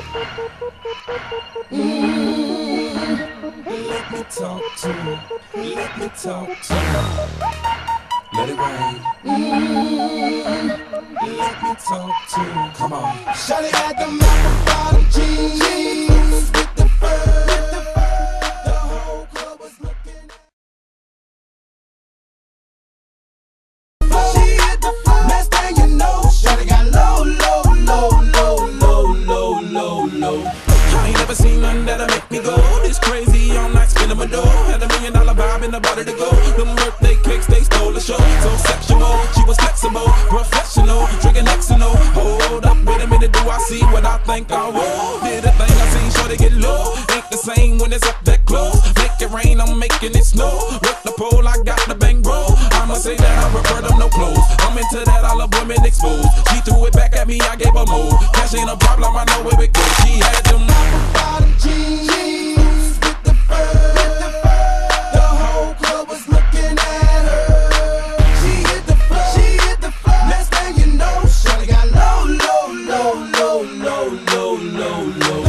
Let me talk to you. Let me talk to you. Let it rain. Let me talk to you. Come on. Shawty got the apple bottom jeans low. I ain't never seen nothing that'll make me go this crazy all night spinning my door. Had a million dollar vibe in the body to go. Them birthday cakes, they stole the show. So sexual, she was flexible, professional, drinking Xano. Hold up, wait a minute, do I see what I think I will? Did a thing I seen, sure to get low. Ain't the same when it's up that close. Make it rain, I'm making it snow. With the pole, I got the bang bro. I'ma say that I prefer them no clothes. I'm into that, all of women exposed. She threw it back at me, I gave her more. Ain't a problem, I know where it goes. She had them bottom jeans with the fur. The whole club was looking at her. She hit the floor. You know, got low, low, low, low, low, low, low,